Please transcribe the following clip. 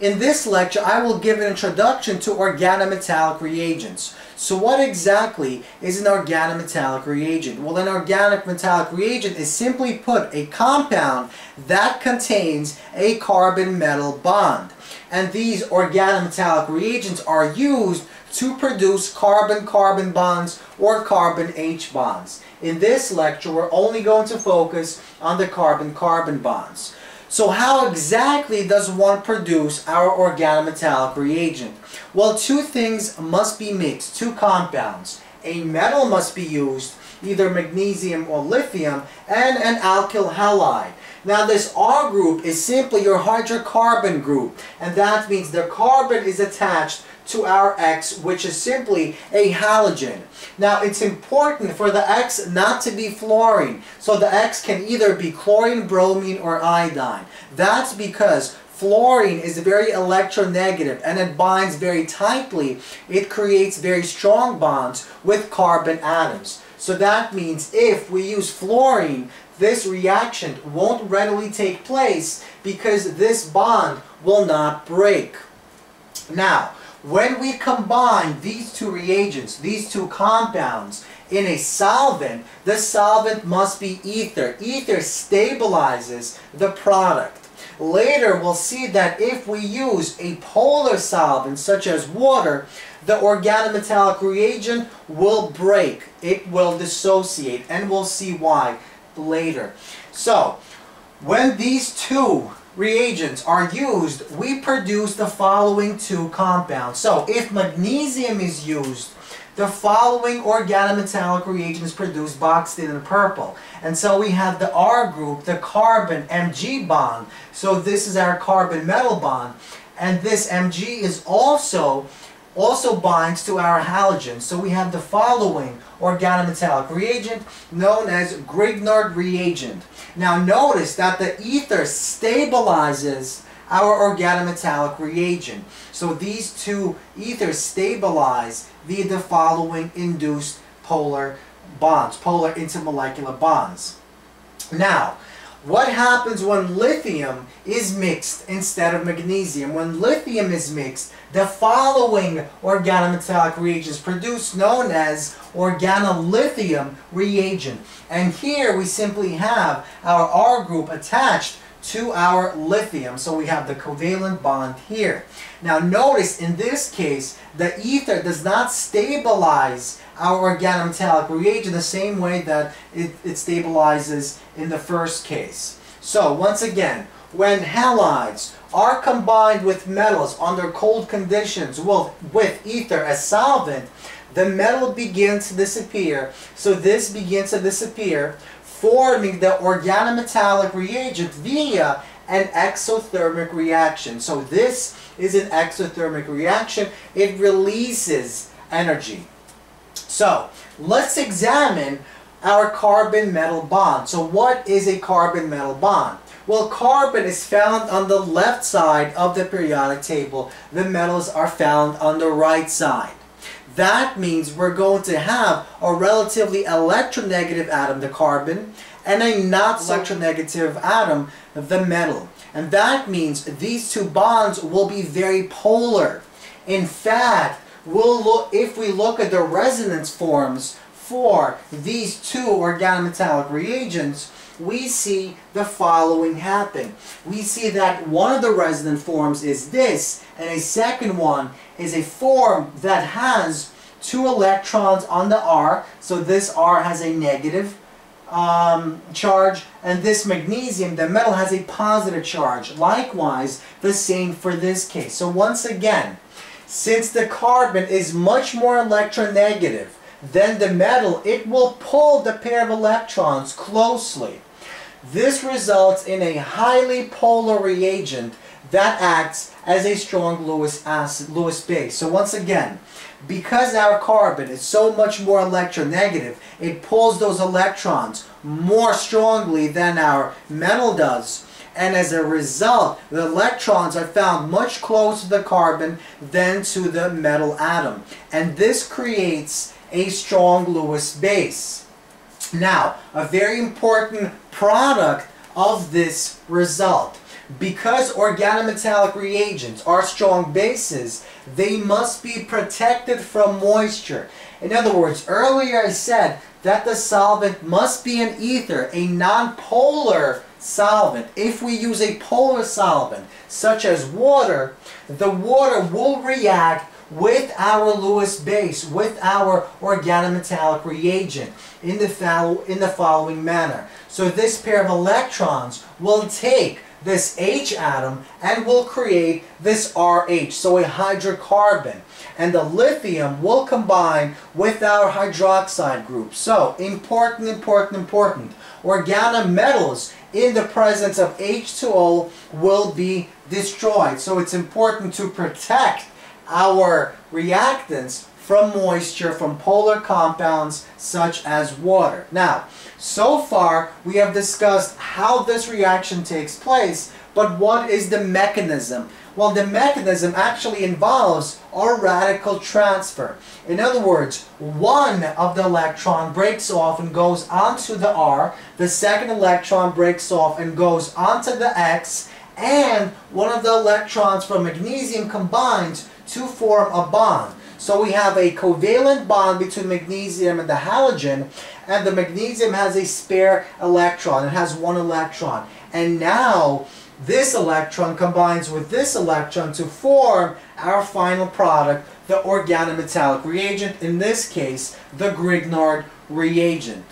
In this lecture, I will give an introduction to organometallic reagents. So what exactly is an organometallic reagent? Well, an organic metallic reagent is simply put a compound that contains a carbon-metal bond. And these organometallic reagents are used to produce carbon-carbon bonds or carbon-H bonds. In this lecture, we're only going to focus on the carbon-carbon bonds. So how exactly does one produce our organometallic reagent? Well, two things must be mixed, two compounds. A metal must be used, either magnesium or lithium, and an alkyl halide. Now this R group is simply your hydrocarbon group, and that means the carbon is attached to our X, which is simply a halogen. Now it's important for the X not to be fluorine. So the X can either be chlorine, bromine, or iodine. That's because fluorine is very electronegative and it binds very tightly. It creates very strong bonds with carbon atoms. So that means if we use fluorine, this reaction won't readily take place because this bond will not break. Now, when we combine these two reagents, these two compounds, in a solvent, the solvent must be ether. Ether stabilizes the product. Later, we'll see that if we use a polar solvent, such as water, the organometallic reagent will break. It will dissociate, and we'll see why later. So, when these two reagents are used, we produce the following two compounds. So if magnesium is used, the following organometallic reagent is produced boxed in in purple. And so we have the R group, the carbon Mg bond. So this is our carbon metal bond. And this Mg is also also binds to our halogen. So we have the following organometallic reagent known as Grignard reagent. Now notice that the ether stabilizes our organometallic reagent. So these two ethers stabilize via the following induced polar bonds, polar intermolecular bonds. Now, what happens when lithium is mixed instead of magnesium? When lithium is mixed, the following organometallic reagents produced known as organolithium reagent. And here we simply have our R group attached to our lithium. So we have the covalent bond here. Now notice in this case, the ether does not stabilize our organometallic reagent the same way that it, it stabilizes in the first case. So once again, when halides are combined with metals under cold conditions with, with ether as solvent, the metal begins to disappear. So this begins to disappear, forming the organometallic reagent via an exothermic reaction. So this is an exothermic reaction. It releases energy. So let's examine our carbon-metal bond. So what is a carbon-metal bond? Well, carbon is found on the left side of the periodic table. The metals are found on the right side. That means we're going to have a relatively electronegative atom, the carbon, and a not electronegative atom, the metal. And that means these two bonds will be very polar. In fact, we'll look, if we look at the resonance forms for these two organometallic reagents, we see the following happen. We see that one of the resonant forms is this, and a second one is a form that has two electrons on the R, so this R has a negative um, charge, and this magnesium, the metal, has a positive charge. Likewise, the same for this case. So once again, since the carbon is much more electronegative than the metal, it will pull the pair of electrons closely. This results in a highly polar reagent that acts as a strong Lewis acid, Lewis base. So once again, because our carbon is so much more electronegative, it pulls those electrons more strongly than our metal does. And as a result, the electrons are found much closer to the carbon than to the metal atom. And this creates a strong Lewis base. Now, a very important product of this result. because organometallic reagents are strong bases, they must be protected from moisture. In other words, earlier I said that the solvent must be an ether, a nonpolar solvent. If we use a polar solvent, such as water, the water will react with our Lewis base, with our organometallic reagent in the, in the following manner. So this pair of electrons will take this H atom and will create this RH, so a hydrocarbon. And the lithium will combine with our hydroxide group. So, important, important, important. Organometals in the presence of H2O will be destroyed. So it's important to protect our reactants from moisture from polar compounds such as water. Now, so far we have discussed how this reaction takes place, but what is the mechanism? Well, the mechanism actually involves a radical transfer. In other words, one of the electron breaks off and goes onto the R, the second electron breaks off and goes onto the X, and one of the electrons from magnesium combines to form a bond. So we have a covalent bond between magnesium and the halogen, and the magnesium has a spare electron. It has one electron. And now, this electron combines with this electron to form our final product, the organometallic reagent, in this case, the Grignard reagent.